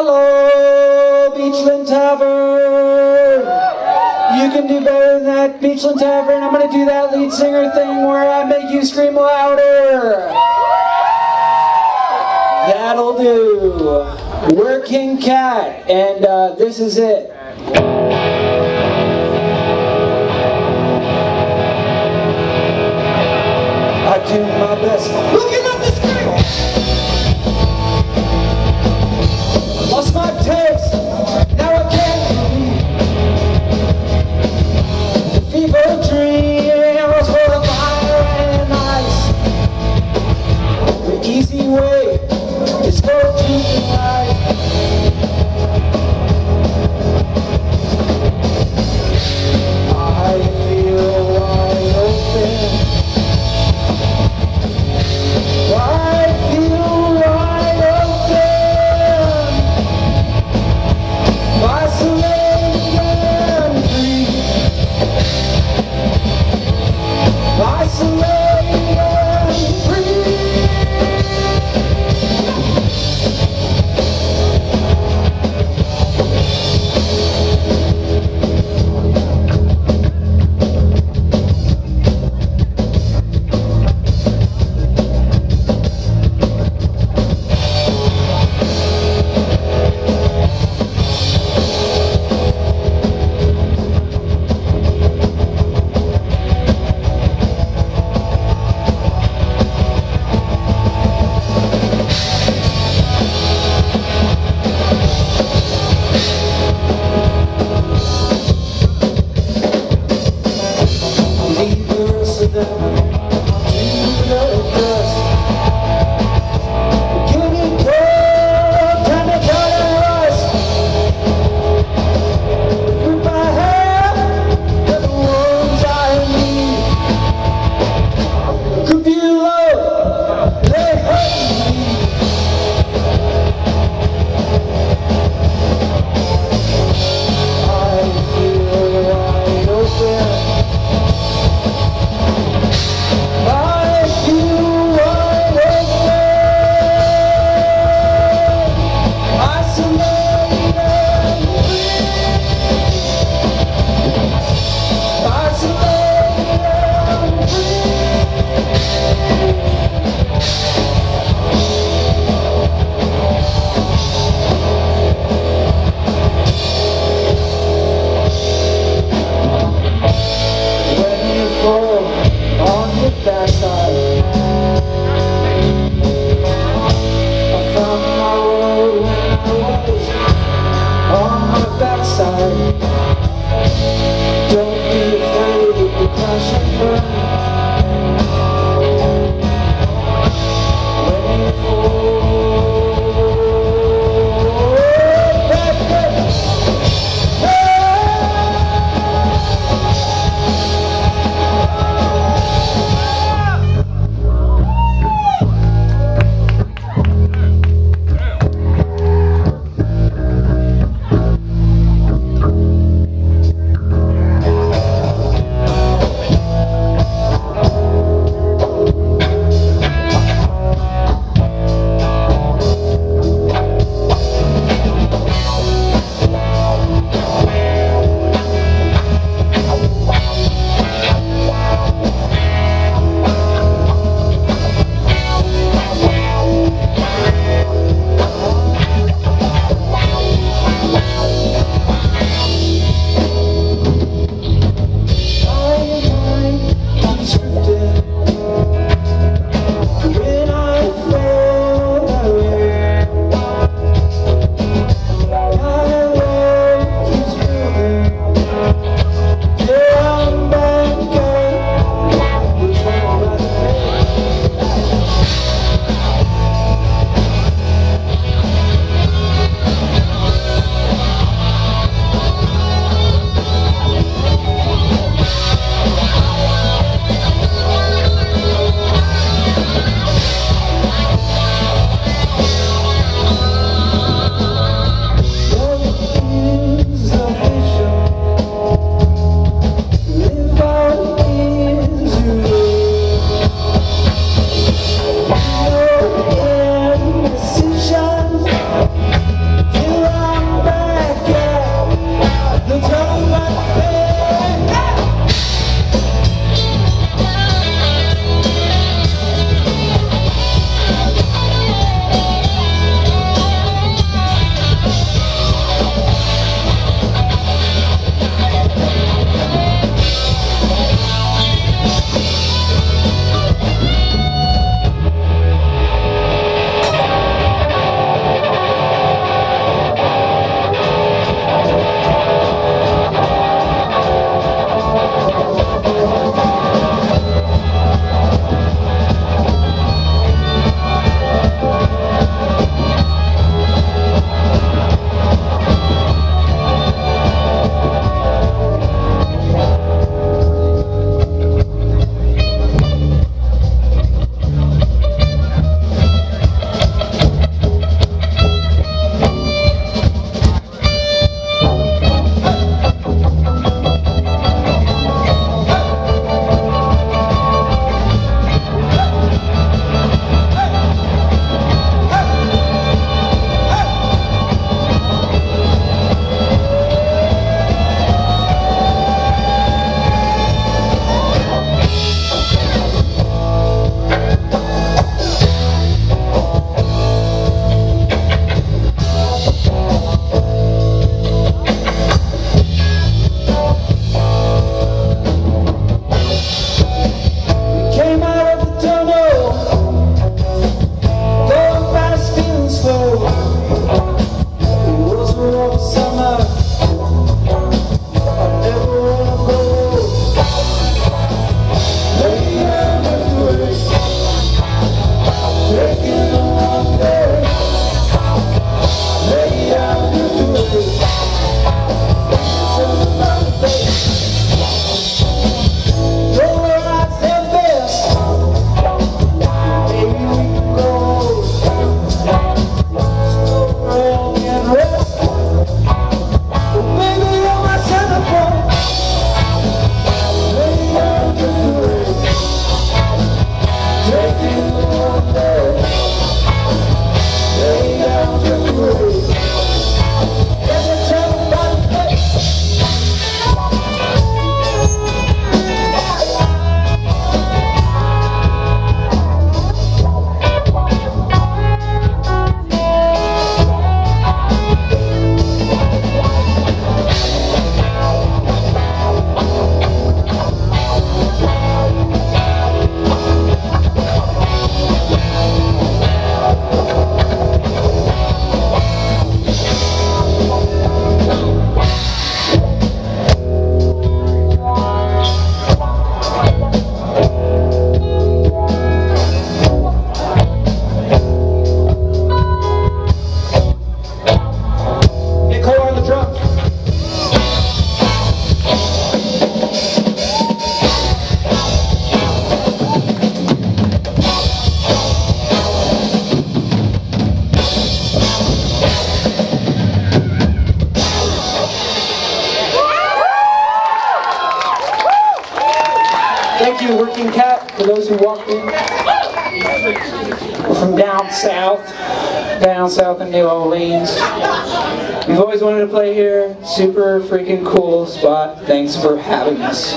Hello, Beachland Tavern. You can do better than that, Beachland Tavern. I'm gonna do that lead singer thing where I make you scream louder. That'll do. We're King Cat, and uh, this is it. I do my best. Looking at backside. You, We're King Cat, for those who walked in. From down south, down south in New Orleans. We've always wanted to play here. Super freaking cool spot. Thanks for having us.